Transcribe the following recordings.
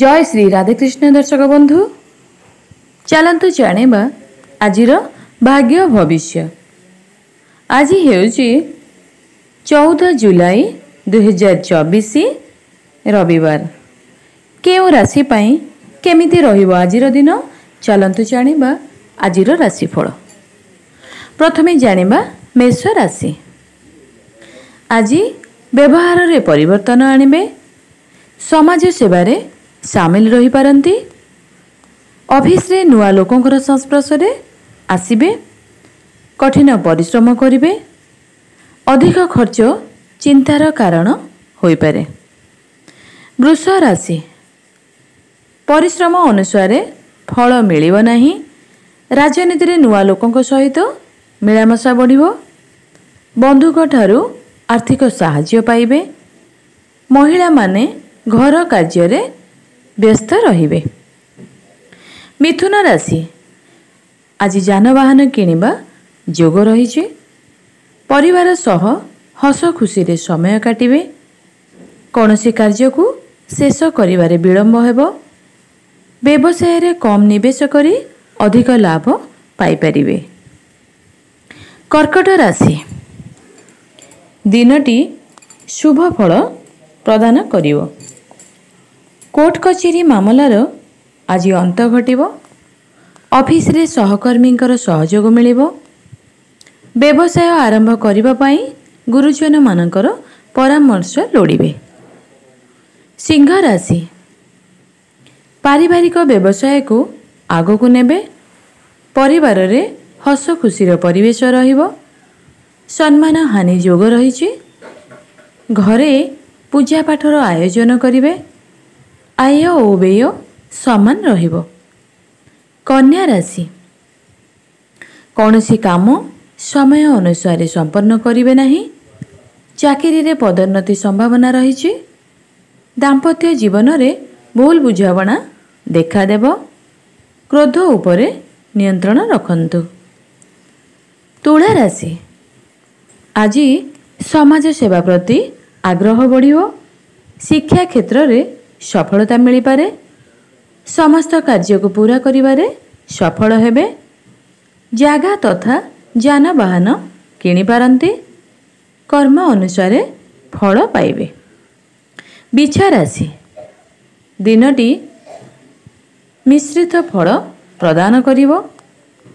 ଜୟ ଶ୍ରୀ ରାଧେକୃଷ୍ଣ ଦର୍ଶକ ବନ୍ଧୁ ଚାଲନ୍ତୁ ଜାଣିବା ଆଜିର ଭାଗ୍ୟ ଭବିଷ୍ୟ ଆଜି ହେଉଛି ଚଉଦ ଜୁଲାଇ ଦୁଇହଜାର ଚବିଶ ରବିବାର କେଉଁ ରାଶି ପାଇଁ କେମିତି ରହିବ ଆଜିର ଦିନ ଚାଲନ୍ତୁ ଜାଣିବା ଆଜିର ରାଶିଫଳ ପ୍ରଥମେ ଜାଣିବା ମେଷ ରାଶି ଆଜି ବ୍ୟବହାରରେ ପରିବର୍ତ୍ତନ ଆଣିବେ ସମାଜ ସେବାରେ ସାମିଲ ରହିପାରନ୍ତି? ଅଫିସରେ ନୂଆ ଲୋକଙ୍କର ସଂସ୍ପର୍ଶରେ ଆସିବେ? କଠିନ ପରିଶ୍ରମ କରିବେ? ଅଧିକ ଖର୍ଚ୍ଚ ଚିନ୍ତାର କାରଣ ହୋଇପାରେ। ବୃଷ ରାଶି। ପରିଶ୍ରମ ଅନୁସାରେ ଫଳ ମିଳିବ ନାହିଁ। ରାଜନୀତିରେ ନୂଆ ଲୋକଙ୍କ ସହିତ ମିଳାମିଶା ବଢ଼ିବ। ବନ୍ଧୁଙ୍କ ଠାରୁ ଆର୍ଥିକ ସାହାଯ୍ୟ ପାଇବେ। ମହିଳାମାନେ ଘର କାର୍ଯ୍ୟରେ ବ୍ୟସ୍ତ ରହିବେ। ମିଥୁନ ରାଶି ଆଜି ଯାନବାହନ କିଣିବା ଯୋଗ ରହିଛି। ପରିବାର ସହ ହସ ଖୁସିରେ ସମୟ କାଟିବେ। କୌଣସି କାର୍ଯ୍ୟକୁ ଶେଷ କରିବାରେ ବିଳମ୍ବ ହେବ। ବ୍ୟବସାୟରେ କମ୍ ନିବେଶ କରି ଅଧିକ ଲାଭ ପାଇପାରିବେ। କର୍କଟ ରାଶି ଦିନଟି ଶୁଭ ଫଳ ପ୍ରଦାନ କରିବ। କୋର୍ଟ କଚେରୀ ମାମଲାର ଆଜି ଅନ୍ତ ଘଟିବ। ଅଫିସରେ ସହକର୍ମୀଙ୍କର ସହଯୋଗ ମିଳିବ। ବ୍ୟବସାୟ ଆରମ୍ଭ କରିବା ପାଇଁ ଗୁରୁଜନମାନଙ୍କର ପରାମର୍ଶ ଲୋଡ଼ିବେ। ସିଂହ ରାଶି। ପାରିବାରିକ ବ୍ୟବସାୟକୁ ଆଗକୁ ନେବେ। ପରିବାରରେ ହସ ଖୁସିର ପରିବେଶ ରହିବ। ସମ୍ମାନ ହାନି ଯୋଗ ରହିଛି। ଘରେ ପୂଜାପାଠର ଆୟୋଜନ କରିବେ। ଆୟ ଓ ବ୍ୟୟ ସମାନ ରହିବ କନ୍ୟା ରାଶି କୌଣସି କାମ ସମୟ ଅନୁସାରେ ସମ୍ପନ୍ନ କରିବେ ନାହିଁ। ଚାକିରିରେ ପଦୋନ୍ନତି ସମ୍ଭାବନା ରହିଛି। ଦାମ୍ପତ୍ୟ ଜୀବନରେ ଭୁଲ ବୁଝାମଣା ଦେଖାଦେବ। କ୍ରୋଧ ଉପରେ ନିୟନ୍ତ୍ରଣ ରଖନ୍ତୁ। ତୁଳା ରାଶି। ଆଜି ସମାଜ ସେବା ପ୍ରତି ଆଗ୍ରହ ବଢ଼ିବ। ଶିକ୍ଷା କ୍ଷେତ୍ରରେ ସଫଳତା ମିଳିପାରେ ସମସ୍ତ କାର୍ଯ୍ୟକୁ ପୂରା କରିବାରେ ସଫଳ ହେବେ। ଜାଗା ତଥା ଯାନବାହନ କିଣିପାରନ୍ତି କର୍ମ ଅନୁସାରେ ଫଳ ପାଇବେ। ବିଛା ରାଶି ଦିନଟି ମିଶ୍ରିତ ଫଳ ପ୍ରଦାନ କରିବ।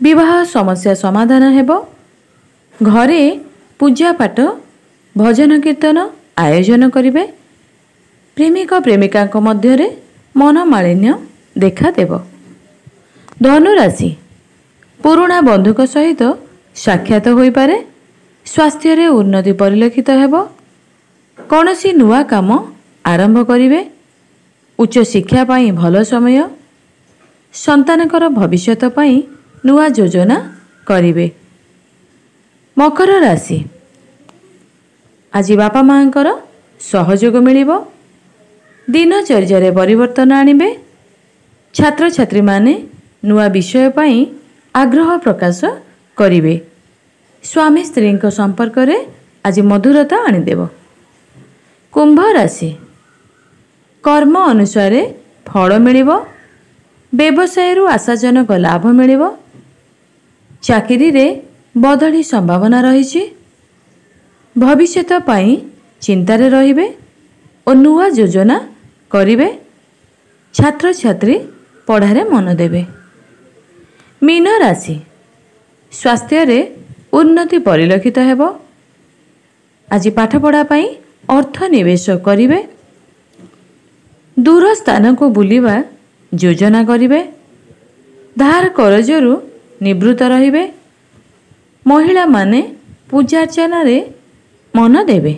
ବିବାହ ସମସ୍ୟା ସମାଧାନ ହେବ। ଘରେ ପୂଜାପାଠ ଭଜନ କୀର୍ତ୍ତନ ଆୟୋଜନ କରିବେ। ପ୍ରେମିକ ପ୍ରେମିକାଙ୍କ ମଧ୍ୟରେ ମନମାଳିନ୍ୟ ଦେଖାଦେବ ଧନୁରାଶି ପୁରୁଣା ବନ୍ଧୁଙ୍କ ସହିତ ସାକ୍ଷାତ ହୋଇପାରେ ସ୍ୱାସ୍ଥ୍ୟରେ ଉନ୍ନତି ପରିଲକ୍ଷିତ ହେବ। କୌଣସି ନୂଆ କାମ ଆରମ୍ଭ କରିବେ ଉଚ୍ଚଶିକ୍ଷା ପାଇଁ ଭଲ ସମୟ ସନ୍ତାନଙ୍କର ଭବିଷ୍ୟତ ପାଇଁ ନୂଆ ଯୋଜନା କରିବେ। ମକର ରାଶି ଆଜି ବାପା ମାଆଙ୍କର ସହଯୋଗ ମିଳିବ। ଦିନଚର୍ଯ୍ୟାରେ ପରିବର୍ତ୍ତନ ଆଣିବେ। ଛାତ୍ରଛାତ୍ରୀମାନେ ନୂଆ ବିଷୟ ପାଇଁ ଆଗ୍ରହ ପ୍ରକାଶ କରିବେ। ସ୍ୱାମୀ ସ୍ତ୍ରୀଙ୍କ ସମ୍ପର୍କରେ ଆଜି ମଧୁରତା ଆଣିଦେବ। କୁମ୍ଭ ରାଶି। କର୍ମ ଅନୁସାରେ ଫଳ ମିଳିବ। ବ୍ୟବସାୟରୁ ଆଶାଜନକ ଲାଭ ମିଳିବ। ଚାକିରିରେ ବଦଳି ସମ୍ଭାବନା ରହିଛି। ଭବିଷ୍ୟତ ପାଇଁ ଚିନ୍ତାରେ ରହିବେ ଓ ନୂଆ ଯୋଜନା କରିବେ? ଛାତ୍ରଛାତ୍ରୀ ପଢ଼ାରେ ମନ ଦେବେ। ମୀନ ରାଶି। ସ୍ୱାସ୍ଥ୍ୟରେ ଉନ୍ନତି ପରିଲକ୍ଷିତ ହେବ। ଆଜି ପାଠପଢ଼ା ପାଇଁ ଅର୍ଥ ନିବେଶ କରିବେ। ଦୂର ସ୍ଥାନକୁ ବୁଲିବା ଯୋଜନା କରିବେ। ଧାର କରଜରୁ ନିବୃତ୍ତ ରହିବେ। ମହିଳାମାନେ ପୂଜାର୍ଚ୍ଚନାରେ ମନ ଦେବେ।